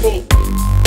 Happy.